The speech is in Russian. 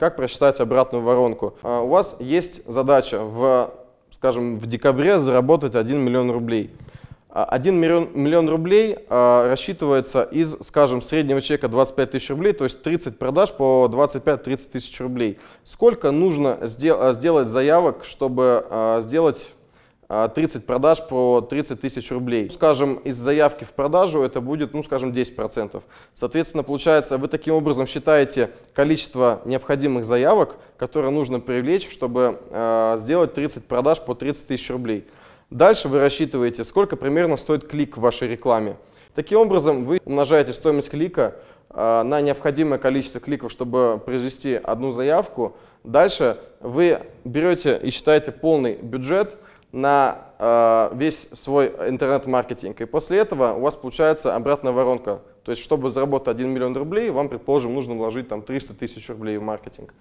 как просчитать обратную воронку. А, у вас есть задача в, скажем, в декабре заработать 1 миллион рублей. 1 миллион, миллион рублей а, рассчитывается из, скажем, среднего чека 25 тысяч рублей, то есть 30 продаж по 25-30 тысяч рублей. Сколько нужно сдел сделать заявок, чтобы а, сделать 30 продаж по 30 тысяч рублей. Скажем, из заявки в продажу это будет, ну, скажем, 10%. Соответственно, получается, вы таким образом считаете количество необходимых заявок, которые нужно привлечь, чтобы э, сделать 30 продаж по 30 тысяч рублей. Дальше вы рассчитываете, сколько примерно стоит клик в вашей рекламе. Таким образом, вы умножаете стоимость клика э, на необходимое количество кликов, чтобы произвести одну заявку. Дальше вы берете и считаете полный бюджет – на э, весь свой интернет-маркетинг. И после этого у вас получается обратная воронка. То есть, чтобы заработать 1 миллион рублей, вам, предположим, нужно вложить там 300 тысяч рублей в маркетинг.